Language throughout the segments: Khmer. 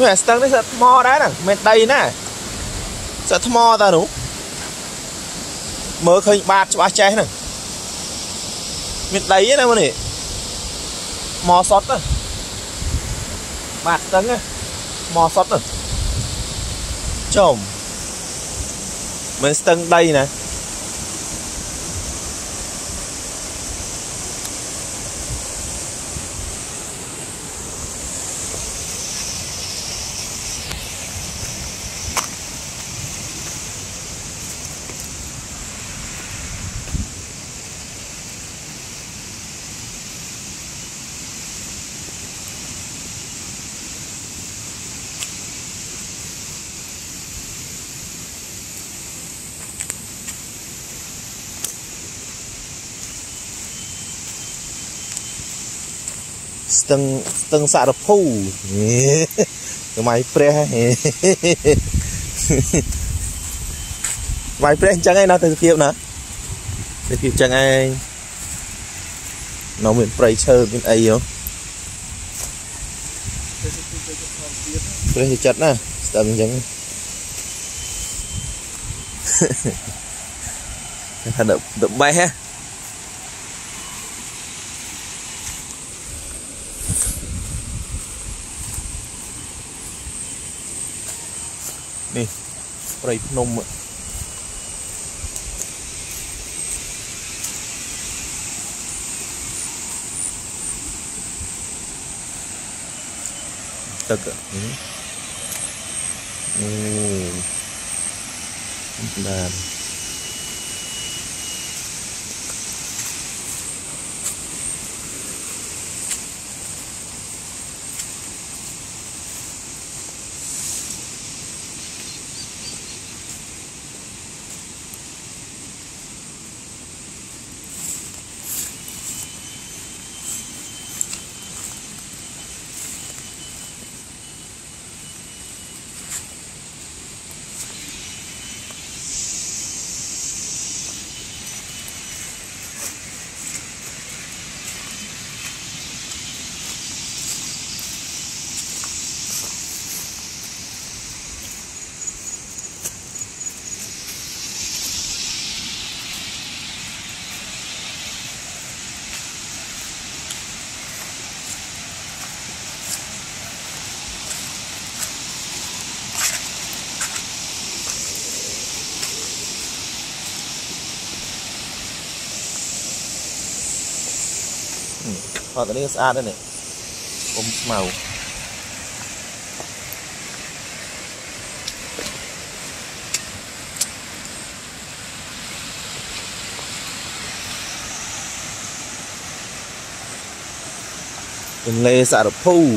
វាស្ទឹងនេះស្អិតថ្មដែរហ្នឹងមិនដីណាស្អិតថ្មតើនោះមើលឃើញបាតច្បាស់ចេះហ្នឹងមានដីណាមើលនេះថ្មសុតទៅបាតស្ទឹងណាថ្មសុតទៅចំមិនស្ទឹងដីណា ស្ទឹងស្ទឹងសារភូសម័យព្រះវាយព្រះអញ្ចឹងឯងណាទៅភាពណាទៅភាពអញ្ចឹងឯងនៅមានព្រៃឈើមានអីហ៎ព្រះចិត្តណាស្ទឹងអញ្ចឹងថាដបេះហ៎ នេះព្រៃភ្នំទឹកអូបាន អត់នេះស្អាតដែរនេះអ៊ំស្មៅទន្លេសារភូម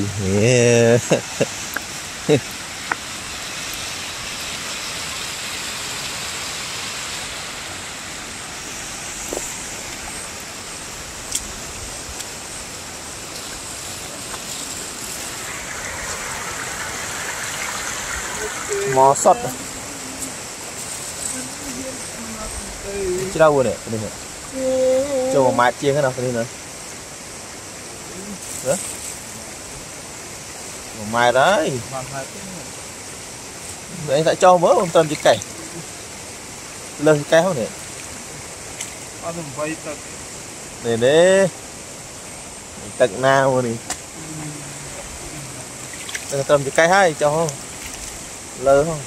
កសុតជ្រៅនេះនេះចូល1ម៉ែត្រជាងណានេះណា1ម៉ែត្រហើយវិញតែចោលមើលមិនត្រឹមជាកេះលើកេះនេះអត់8 lơ không?